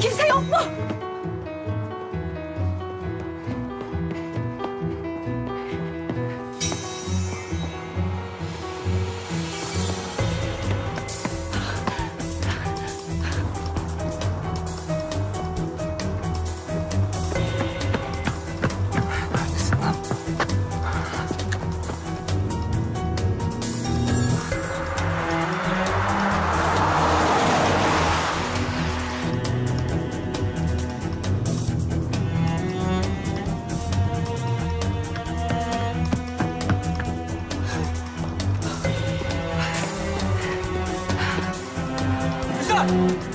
Kimse yok mu? Murat!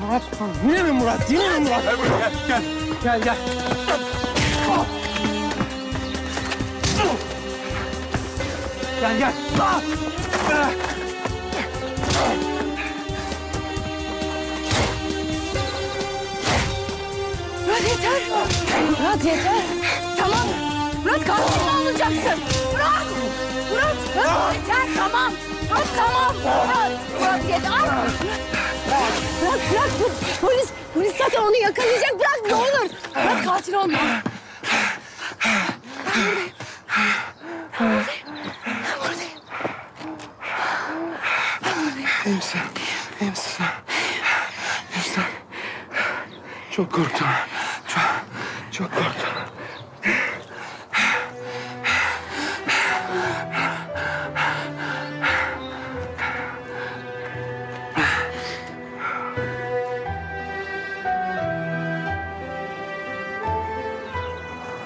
Murat, yine mi Murat? Yine mi Murat? Gel gel. Gel, gel. Murat yeter. Murat yeter. Tamam. Murat katil mi olacaksın? Murat! Murat! Murat yeter tamam. Murat tamam. Murat! Murat yeter. Bırak, bırak. Polis, polis zaten onu yakalayacak. Bırak ne olur. Murat katil olma. İyi misin? İyi misin? İyi misin? Çok korktum. Çok, çok korktum.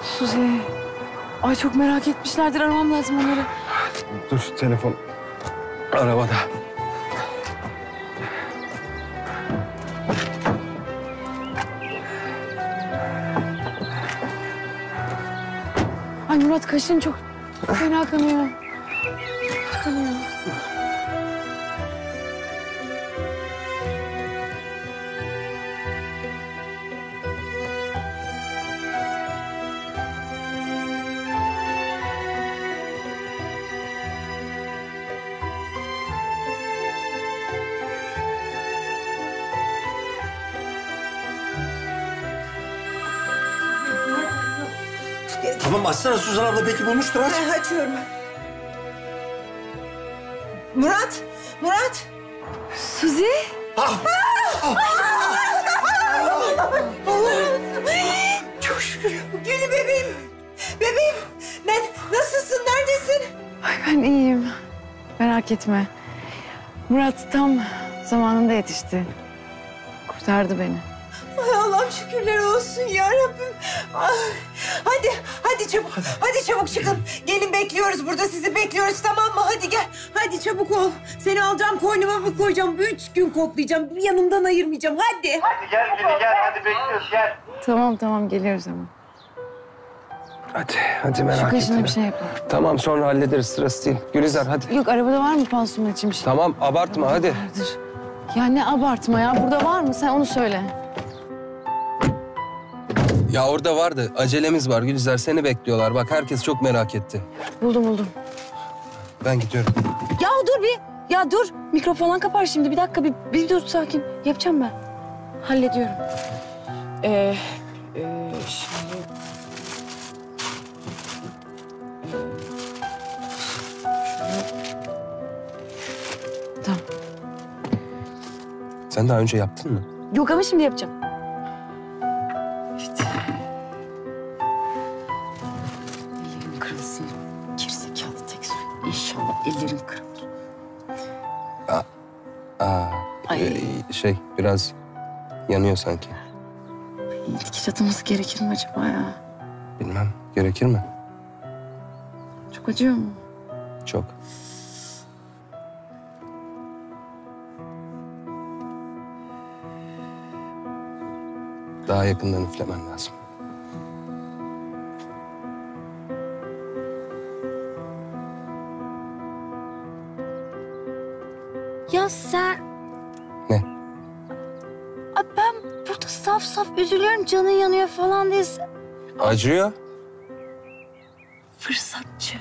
Suzi. Ay çok merak etmişlerdir. Aramam lazım onları. Dur telefon arabada. Ay Murat kaşın çok fena kanıyor. Kanıyor. Tamam açsana Suzan abla belki bulmuştur aç. Ben açıyorum. Murat, Murat. Suzi. Çok şükür. Gülü bebeğim. Bebeğim. Ben nasılsın? Neredesin? Ay ben iyiyim. Merak etme. Murat tam zamanında yetişti. Kurtardı beni. Ay Allah'ım şükürler olsun ya Rabbim. Ay, hadi çabuk. Hadi çabuk çıkın. Gelin bekliyoruz burada sizi bekliyoruz tamam mı? Hadi gel. Hadi çabuk ol. Seni alacağım koynuma bir koyacağım. Üç gün koklayacağım. Bir yanımdan ayırmayacağım. Hadi. Tamam tamam geliyoruz ama. Hadi, hadi Şu merak kaşına etme. bir şey yapalım. Tamam sonra hallederiz sırası değil. Gülizar hadi. Yok arabada var mı pansuman için bir şey? Tamam abartma hadi. Vardır. Ya ne abartma ya. Burada var mı? Sen onu söyle. Ya orada vardı. Acelemiz var Gülizar. Seni bekliyorlar. Bak herkes çok merak etti. Buldum buldum. Ben gidiyorum. Ya dur bir. Ya dur. Mikrofondan kapar şimdi. Bir dakika bir, bir dur sakin. Yapacağım ben. Hallediyorum. Ee, e, şimdi... Tamam. Sen daha önce yaptın mı? Yok ama şimdi yapacağım. Ellerim kırılır. Aa, Ay. e, şey biraz yanıyor sanki. Dikiş atılması gerekir mi acaba ya? Bilmem. Gerekir mi? Çok acıyor mu? Çok. Daha yakından üflemen lazım. Sen... Ne? Abi ben burada saf saf üzülüyorum canın yanıyor falan değilse. Acıyor. Fırsatçı.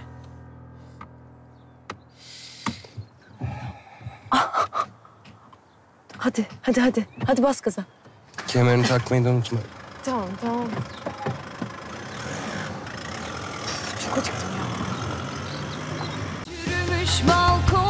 Hadi, hadi, hadi. Hadi bas gaza. Kemerini takmayı da unutma. Tamam, tamam. Çok acıktım. Yürümüş balkon